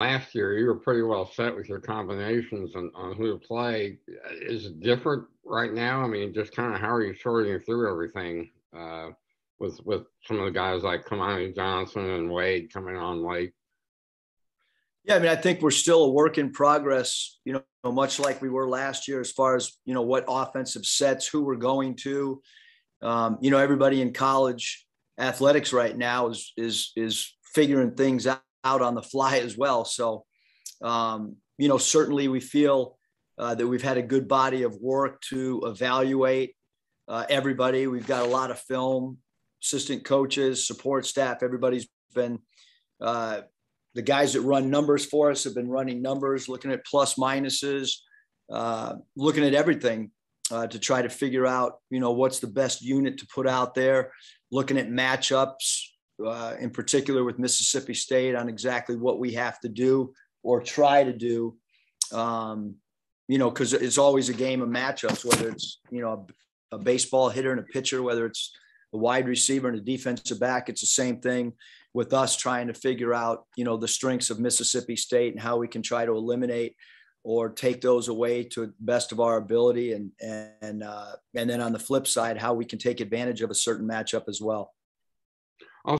last year, you were pretty well set with your combinations on, on who to play. Is it different right now? I mean, just kind of how are you sorting through everything uh, with with some of the guys like Kamani Johnson and Wade coming on late? Yeah, I mean, I think we're still a work in progress. You know, much like we were last year, as far as you know, what offensive sets, who we're going to. Um, you know, everybody in college athletics right now is is is figuring things out on the fly as well. So, um, you know, certainly we feel uh, that we've had a good body of work to evaluate uh, everybody. We've got a lot of film, assistant coaches, support staff. Everybody's been uh, the guys that run numbers for us have been running numbers, looking at plus minuses, uh, looking at everything uh, to try to figure out, you know, what's the best unit to put out there, looking at matchups, uh, in particular with Mississippi State on exactly what we have to do or try to do. Um, you know, because it's always a game of matchups, whether it's, you know, a, a baseball hitter and a pitcher, whether it's a wide receiver and a defensive back, it's the same thing with us trying to figure out, you know, the strengths of Mississippi State and how we can try to eliminate or take those away to the best of our ability and and uh, and then on the flip side how we can take advantage of a certain matchup as well